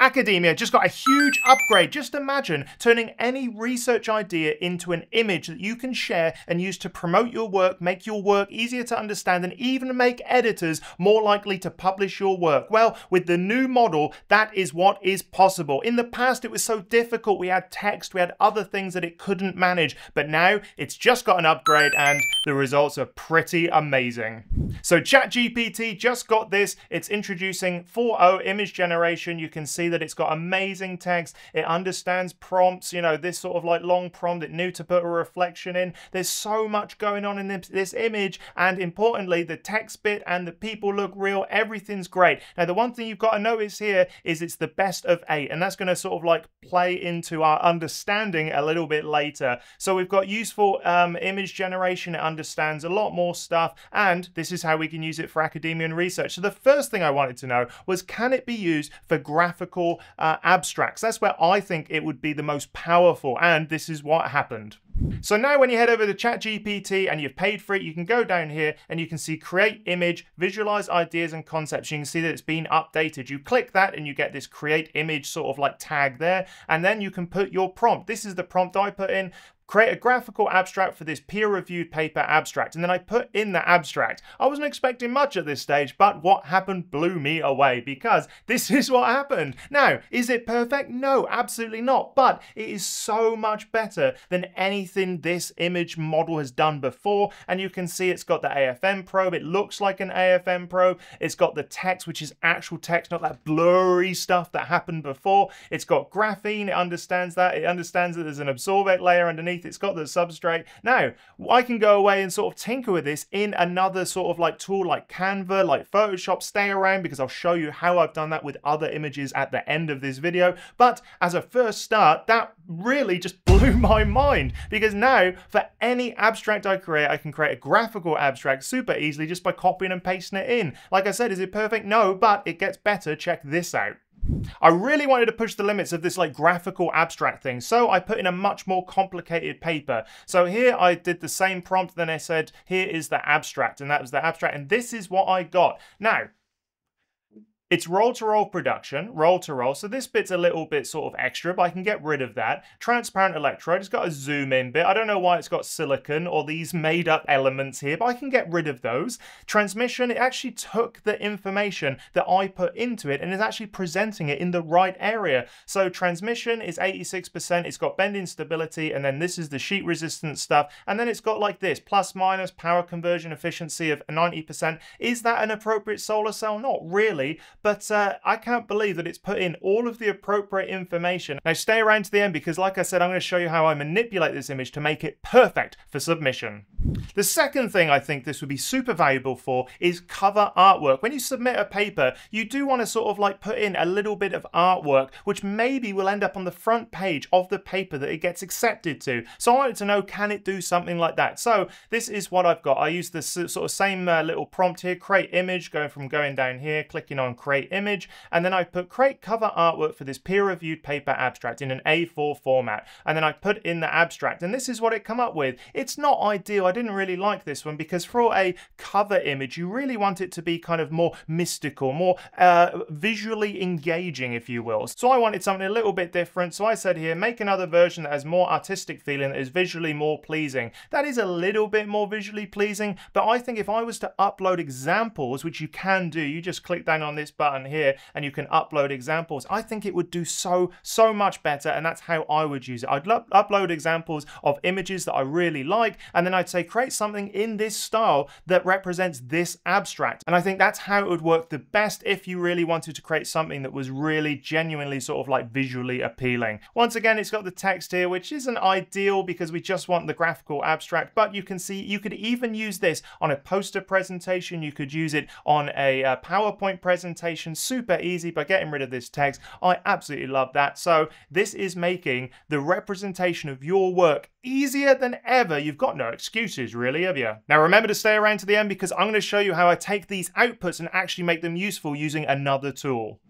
Academia just got a huge upgrade. Just imagine turning any research idea into an image that you can share and use to promote your work, make your work easier to understand, and even make editors more likely to publish your work. Well, with the new model, that is what is possible. In the past, it was so difficult. We had text, we had other things that it couldn't manage, but now it's just got an upgrade and the results are pretty amazing. So ChatGPT just got this. It's introducing 4.0 image generation. You can see that it's got amazing text. It understands prompts, you know, this sort of like long prompt. It knew to put a reflection in. There's so much going on in this, this image. And importantly, the text bit and the people look real. Everything's great. Now, the one thing you've got to notice here is it's the best of eight. And that's going to sort of like play into our understanding a little bit later. So we've got useful um, image generation. It understands a lot more stuff. And this is how we can use it for academia and research. So the first thing I wanted to know was can it be used for graphical uh, abstracts. That's where I think it would be the most powerful, and this is what happened. So now when you head over to ChatGPT and you've paid for it, you can go down here and you can see create image, visualize ideas and concepts. You can see that it's been updated. You click that and you get this create image sort of like tag there. And then you can put your prompt. This is the prompt I put in create a graphical abstract for this peer-reviewed paper abstract. And then I put in the abstract. I wasn't expecting much at this stage, but what happened blew me away because this is what happened. Now, is it perfect? No, absolutely not. But it is so much better than anything this image model has done before. And you can see it's got the AFM probe. It looks like an AFM probe. It's got the text, which is actual text, not that blurry stuff that happened before. It's got graphene. It understands that. It understands that there's an adsorbate layer underneath underneath, it's got the substrate. Now, I can go away and sort of tinker with this in another sort of like tool like Canva, like Photoshop, stay around because I'll show you how I've done that with other images at the end of this video. But as a first start, that really just blew my mind because now for any abstract I create, I can create a graphical abstract super easily just by copying and pasting it in. Like I said, is it perfect? No, but it gets better. Check this out. I really wanted to push the limits of this like graphical abstract thing, so I put in a much more complicated paper. So here I did the same prompt, then I said, here is the abstract, and that was the abstract, and this is what I got. Now, it's roll-to-roll production, roll-to-roll, so this bit's a little bit sort of extra, but I can get rid of that. Transparent electrode, it's got a zoom in bit. I don't know why it's got silicon or these made-up elements here, but I can get rid of those. Transmission, it actually took the information that I put into it and is actually presenting it in the right area. So transmission is 86%, it's got bending stability, and then this is the sheet resistance stuff, and then it's got like this, plus minus power conversion efficiency of 90%. Is that an appropriate solar cell? Not really, but uh, I can't believe that it's put in all of the appropriate information. Now stay around to the end because like I said, I'm going to show you how I manipulate this image to make it perfect for submission. The second thing I think this would be super valuable for is cover artwork. When you submit a paper, you do want to sort of like put in a little bit of artwork, which maybe will end up on the front page of the paper that it gets accepted to. So I wanted to know, can it do something like that? So this is what I've got. I use the sort of same uh, little prompt here, create image, going from going down here, clicking on create image, and then I put create cover artwork for this peer-reviewed paper abstract in an A4 format. And then I put in the abstract, and this is what it come up with. It's not ideal. I didn't really like this one because for a cover image, you really want it to be kind of more mystical, more uh, visually engaging, if you will. So I wanted something a little bit different. So I said here, make another version that has more artistic feeling, that is visually more pleasing. That is a little bit more visually pleasing, but I think if I was to upload examples, which you can do, you just click down on this button here and you can upload examples. I think it would do so, so much better, and that's how I would use it. I'd upload examples of images that I really like, and then I'd say, create something in this style that represents this abstract. And I think that's how it would work the best if you really wanted to create something that was really genuinely sort of like visually appealing. Once again, it's got the text here, which isn't ideal because we just want the graphical abstract, but you can see you could even use this on a poster presentation. You could use it on a, uh, PowerPoint presentation, super easy by getting rid of this text. I absolutely love that. So this is making the representation of your work easier than ever. You've got no excuses really, have you? Now remember to stay around to the end because I'm going to show you how I take these outputs and actually make them useful using another tool.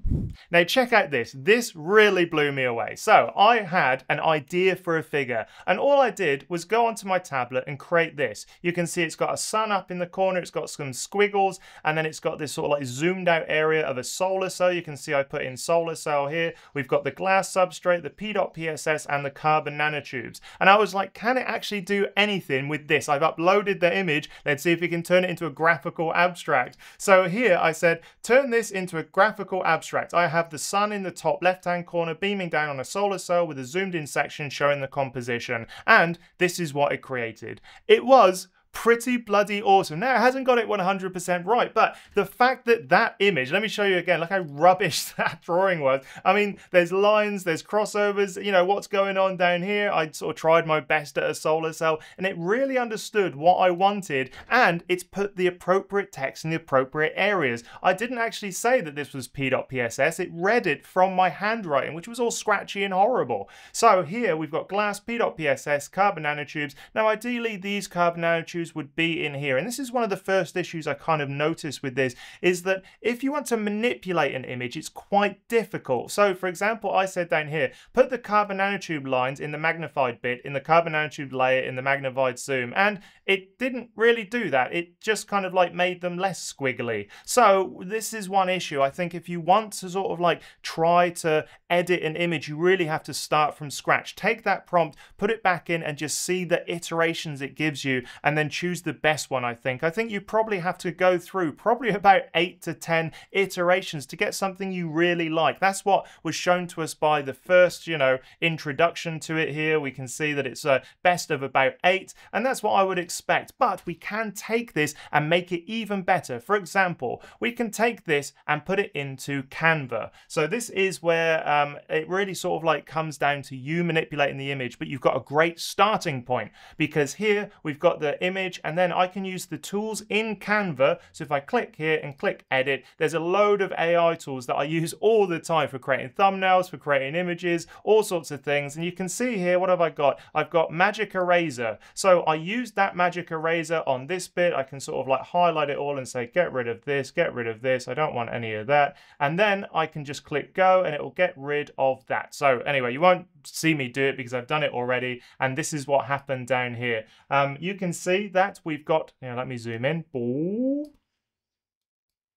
Now check out this. This really blew me away. So I had an idea for a figure and all I did was go onto my tablet and create this. You can see it's got a sun up in the corner, it's got some squiggles and then it's got this sort of like zoomed out area of a solar cell. You can see I put in solar cell here. We've got the glass substrate, the PEDOT-PSS and the carbon nanotubes. And I was like, can it actually do anything with this? I've uploaded the image. Let's see if we can turn it into a graphical abstract. So here I said, turn this into a graphical I have the sun in the top left-hand corner beaming down on a solar cell with a zoomed in section showing the composition. And this is what it created. It was pretty bloody awesome. Now, it hasn't got it 100% right, but the fact that that image, let me show you again, look how rubbish that drawing was. I mean, there's lines, there's crossovers, you know, what's going on down here? I sort of tried my best at a solar cell, and it really understood what I wanted, and it's put the appropriate text in the appropriate areas. I didn't actually say that this was PEDOT:PSS, it read it from my handwriting, which was all scratchy and horrible. So here we've got glass, PEDOT:PSS, carbon nanotubes. Now, ideally, these carbon nanotubes issues would be in here. And this is one of the first issues I kind of noticed with this is that if you want to manipulate an image, it's quite difficult. So for example, I said down here, put the carbon nanotube lines in the magnified bit, in the carbon nanotube layer, in the magnified zoom. And it didn't really do that. It just kind of like made them less squiggly. So this is one issue. I think if you want to sort of like try to edit an image, you really have to start from scratch. Take that prompt, put it back in and just see the iterations it gives you and then choose the best one, I think. I think you probably have to go through probably about 8 to 10 iterations to get something you really like. That's what was shown to us by the first, you know, introduction to it here. We can see that it's a best of about 8, and that's what I would expect. But we can take this and make it even better. For example, we can take this and put it into Canva. So this is where um, it really sort of like comes down to you manipulating the image, but you've got a great starting point because here we've got the image image and then I can use the tools in Canva. So if I click here and click edit, there's a load of AI tools that I use all the time for creating thumbnails, for creating images, all sorts of things. And you can see here, what have I got? I've got Magic Eraser. So I use that Magic Eraser on this bit. I can sort of like highlight it all and say, get rid of this, get rid of this. I don't want any of that. And then I can just click go and it will get rid of that. So anyway, you won't see me do it because I've done it already. And this is what happened down here. Um, you can see that we've got, now let me zoom in.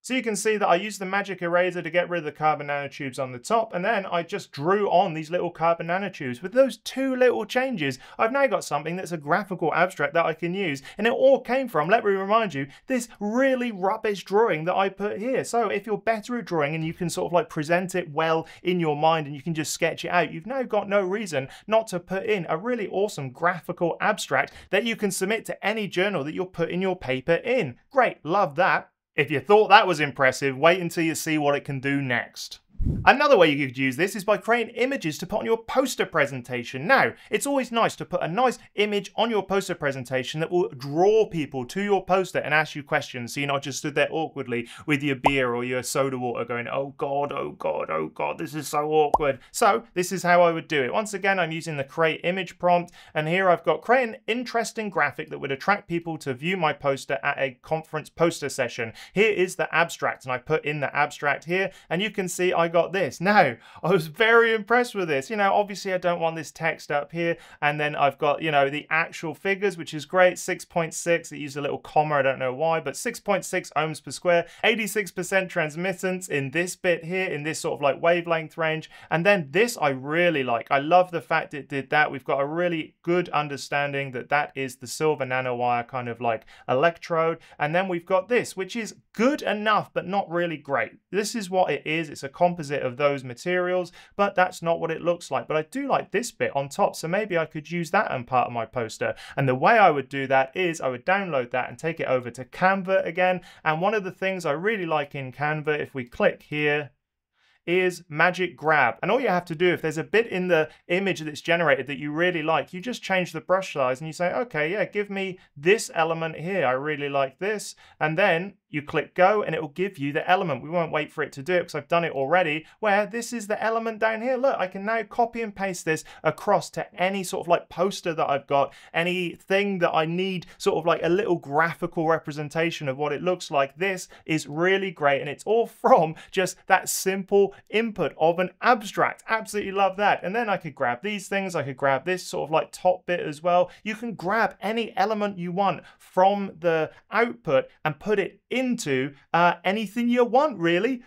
So you can see that I used the magic eraser to get rid of the carbon nanotubes on the top, and then I just drew on these little carbon nanotubes. With those two little changes, I've now got something that's a graphical abstract that I can use, and it all came from, let me remind you, this really rubbish drawing that I put here. So if you're better at drawing and you can sort of like present it well in your mind and you can just sketch it out, you've now got no reason not to put in a really awesome graphical abstract that you can submit to any journal that you're putting your paper in. Great, love that. If you thought that was impressive, wait until you see what it can do next. Another way you could use this is by creating images to put on your poster presentation. Now, it's always nice to put a nice image on your poster presentation that will draw people to your poster and ask you questions so you're not just stood there awkwardly with your beer or your soda water going, oh god, oh god, oh god, this is so awkward. So, this is how I would do it. Once again, I'm using the create image prompt and here I've got create an interesting graphic that would attract people to view my poster at a conference poster session. Here is the abstract and I put in the abstract here and you can see I got this. Now, I was very impressed with this. You know, obviously I don't want this text up here. And then I've got, you know, the actual figures, which is great. 6.6, it used a little comma, I don't know why, but 6.6 ohms per square, 86% transmittance in this bit here, in this sort of like wavelength range. And then this I really like. I love the fact it did that. We've got a really good understanding that that is the silver nanowire kind of like electrode. And then we've got this, which is good enough, but not really great. This is what it is. It's a composite of those materials, but that's not what it looks like. But I do like this bit on top, so maybe I could use that on part of my poster. And the way I would do that is I would download that and take it over to Canva again. And one of the things I really like in Canva, if we click here, is magic grab. And all you have to do, if there's a bit in the image that's generated that you really like, you just change the brush size and you say, okay, yeah, give me this element here. I really like this. And then you click go and it will give you the element. We won't wait for it to do it because I've done it already where this is the element down here. Look, I can now copy and paste this across to any sort of like poster that I've got, anything that I need sort of like a little graphical representation of what it looks like. This is really great and it's all from just that simple input of an abstract. Absolutely love that. And then I could grab these things. I could grab this sort of like top bit as well. You can grab any element you want from the output and put it into uh, anything you want, really.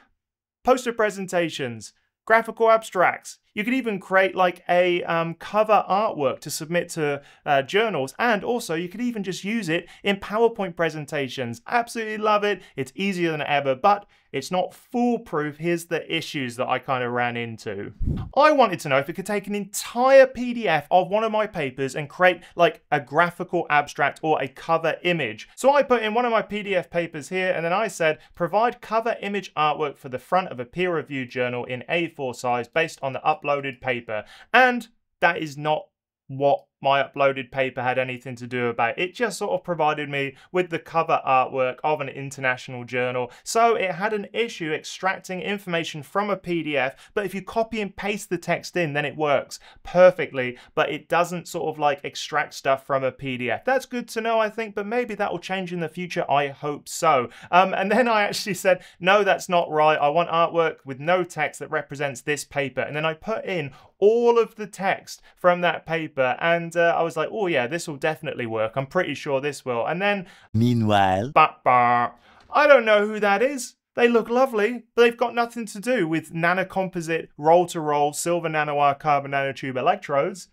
Poster presentations, graphical abstracts. You could even create like a um, cover artwork to submit to uh, journals, and also you could even just use it in PowerPoint presentations. Absolutely love it. It's easier than ever, but it's not foolproof. Here's the issues that I kind of ran into. I wanted to know if it could take an entire PDF of one of my papers and create like a graphical abstract or a cover image. So I put in one of my PDF papers here and then I said, provide cover image artwork for the front of a peer-reviewed journal in A4 size based on the uploaded paper. And that is not what my uploaded paper had anything to do about. It just sort of provided me with the cover artwork of an international journal. So it had an issue extracting information from a PDF, but if you copy and paste the text in, then it works perfectly, but it doesn't sort of like extract stuff from a PDF. That's good to know, I think, but maybe that will change in the future. I hope so. Um, and then I actually said, no, that's not right. I want artwork with no text that represents this paper. And then I put in all of the text from that paper and uh, I was like, oh yeah, this will definitely work. I'm pretty sure this will. And then, meanwhile, bah, bah, I don't know who that is. They look lovely, but they've got nothing to do with nanocomposite roll-to-roll silver nanowire carbon nanotube electrodes.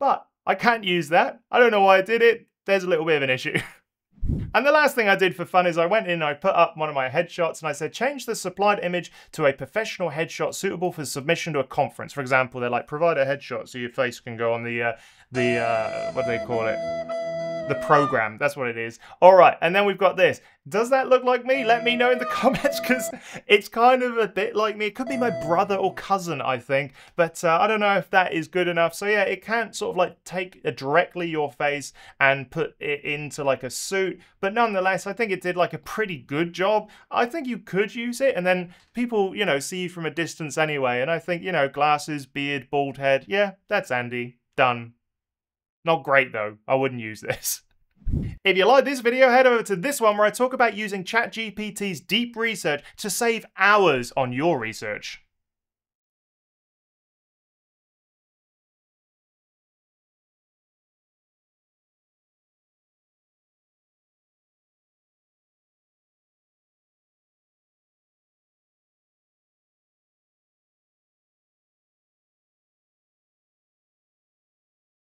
But I can't use that. I don't know why I did it. There's a little bit of an issue. And the last thing I did for fun is I went in and I put up one of my headshots and I said, change the supplied image to a professional headshot suitable for submission to a conference. For example, they're like, provide a headshot so your face can go on the, uh, the uh, what do they call it? The program. That's what it is. All right, and then we've got this. Does that look like me? Let me know in the comments because it's kind of a bit like me. It could be my brother or cousin, I think, but uh, I don't know if that is good enough. So yeah, it can't sort of like take directly your face and put it into like a suit, but nonetheless, I think it did like a pretty good job. I think you could use it, and then people, you know, see you from a distance anyway. And I think, you know, glasses, beard, bald head. Yeah, that's Andy. Done. Not great though, I wouldn't use this. If you like this video, head over to this one where I talk about using ChatGPT's deep research to save hours on your research.